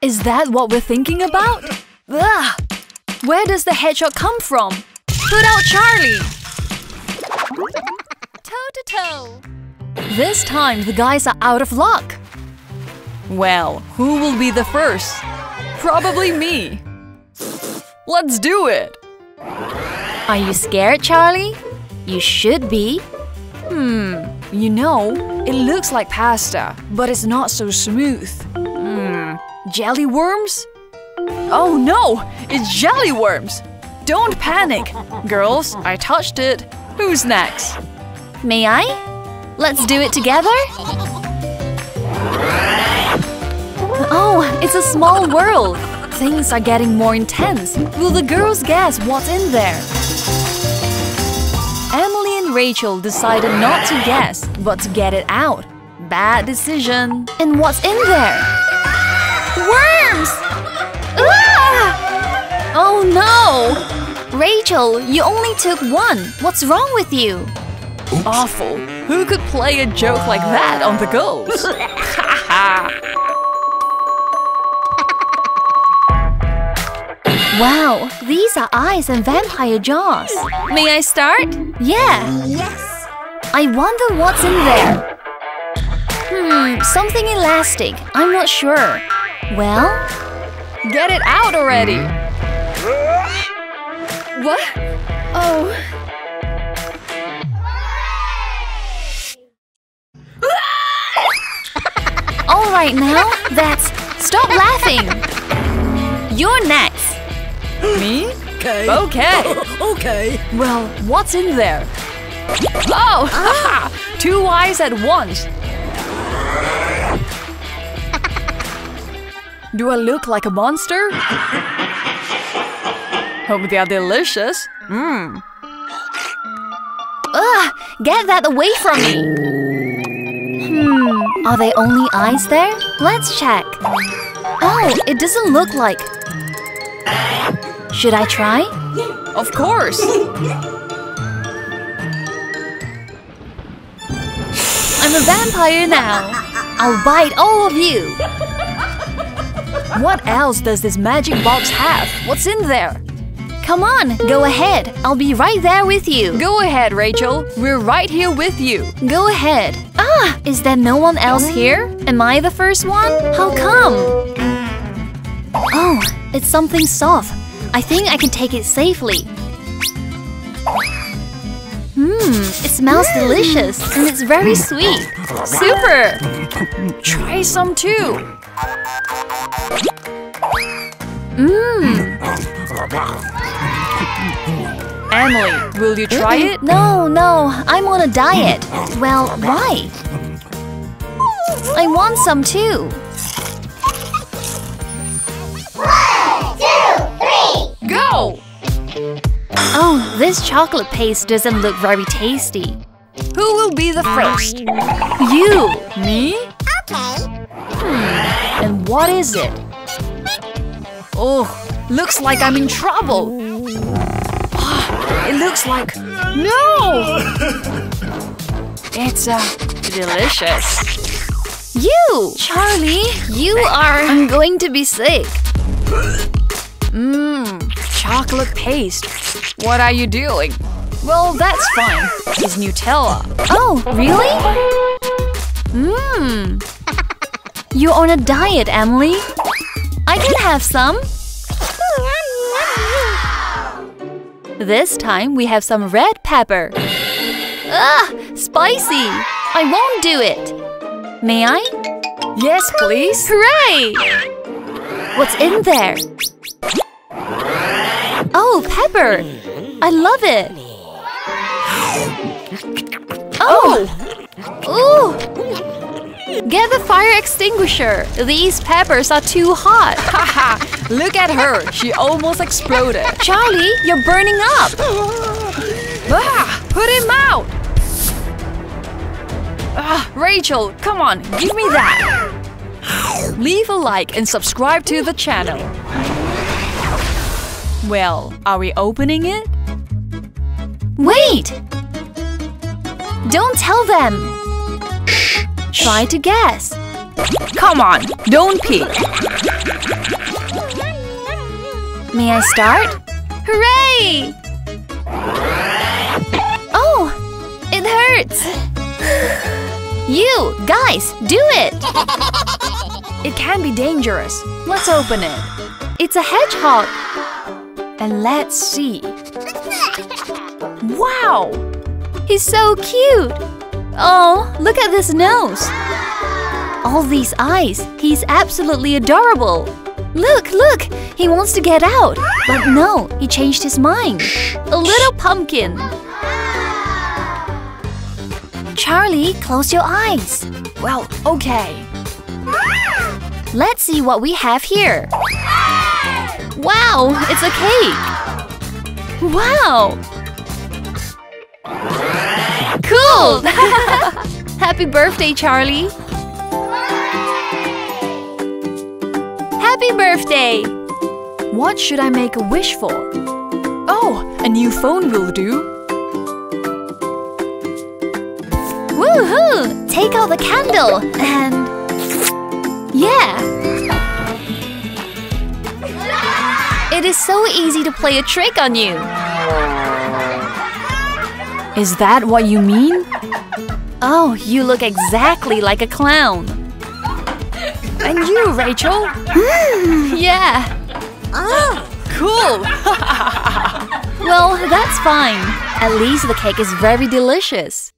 Is that what we're thinking about? Ugh! Where does the hedgehog come from? Put out Charlie! Toe to toe! This time the guys are out of luck. Well, who will be the first? Probably me. Let's do it! Are you scared, Charlie? You should be. Hmm, you know, it looks like pasta, but it's not so smooth. Jelly worms? Oh no, it's jelly worms! Don't panic! Girls, I touched it. Who's next? May I? Let's do it together? Oh, it's a small world. Things are getting more intense. Will the girls guess what's in there? Emily and Rachel decided not to guess, but to get it out. Bad decision. And what's in there? Worms! Ah! Oh no! Rachel, you only took one. What's wrong with you? Oops. Awful. Who could play a joke like that on the girls? wow, these are eyes and vampire jaws. May I start? Yeah. Yes. I wonder what's in there. Hmm, something elastic. I'm not sure. Well? Get it out already! What? Oh. All right now, that's... Stop laughing! You're next. Me? Okay. Okay. okay. Well, what's in there? Oh! Ah. Two eyes at once! Do I look like a monster? Hope they are delicious. Mmm. Ugh! Get that away from me! Hmm, are they only eyes there? Let's check. Oh, it doesn't look like. Should I try? Of course! I'm a vampire now. I'll bite all of you. What else does this magic box have? What's in there? Come on, go ahead. I'll be right there with you. Go ahead, Rachel. We're right here with you. Go ahead. Ah, is there no one else here? Am I the first one? How come? Oh, it's something soft. I think I can take it safely. Mmm, it smells delicious and it's very sweet. Super! Try some too. Mmm. Emily, will you try it? No, no, I'm on a diet. Well, why? I want some too. Go! Oh, this chocolate paste doesn't look very tasty. Who will be the first? You! Me? Okay. And what is it? Oh, looks like I'm in trouble. Ah, it looks like… No! It's, uh, delicious. You! Charlie, you are… I'm going to be sick. Mmm, chocolate paste. What are you doing? Well, that's fine. It's Nutella. Oh, really? Mmm. You're on a diet, Emily. I can have some. This time we have some red pepper. Ah, spicy. I won't do it. May I? Yes, please. Hooray! What's in there? Oh, pepper! I love it! Oh! Ooh! Get the fire extinguisher! These peppers are too hot! Haha! Look at her! She almost exploded. Charlie, you're burning up! Ah! Put him out! Ah, Rachel, come on, give me that! Leave a like and subscribe to the channel. Well, are we opening it? Wait! Don't tell them! Try to guess. Come on, don't peek. May I start? Hooray! Oh, it hurts. You, guys, do it! It can be dangerous. Let's open it. It's a hedgehog. And let's see. Wow! He's so cute. Oh, look at this nose. All these eyes. He's absolutely adorable. Look, look! He wants to get out. But no, he changed his mind. A little pumpkin. Charlie, close your eyes. Well, okay. Let's see what we have here. Wow, it's a cake. Wow. Cool. Happy birthday, Charlie. Happy birthday. What should I make a wish for? Oh, a new phone will do. Woohoo! Take out the candle and. Yeah! It is so easy to play a trick on you. Is that what you mean? Oh, you look exactly like a clown. And you, Rachel? Hmm. Yeah. Oh, Cool! Well, that's fine. At least the cake is very delicious.